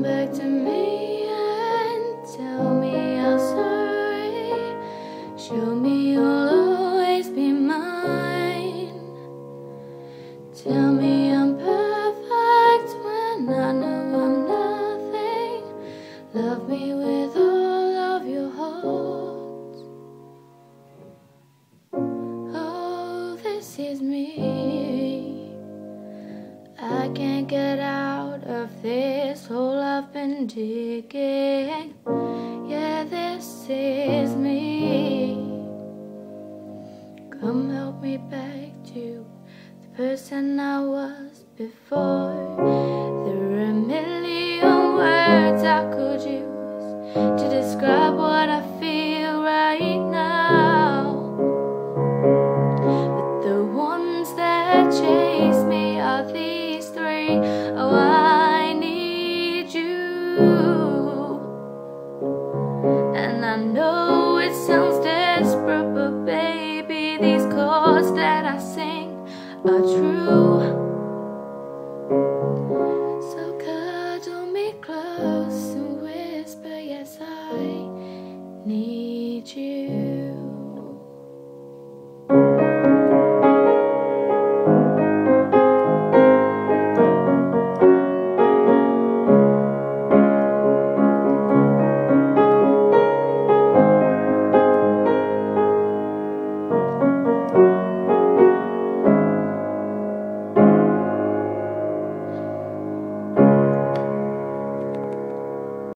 come back to me and tell me I'm sorry. Show me you'll always be mine. Tell me I'm perfect when I know I'm nothing. Love me with all of your heart. Oh, this is me. I can't get out of this hole I've been digging. Yeah, this is me. Come help me back to the person I was before. There are a million words I could use to describe what I know it sounds desperate, but baby, these chords that I sing are true.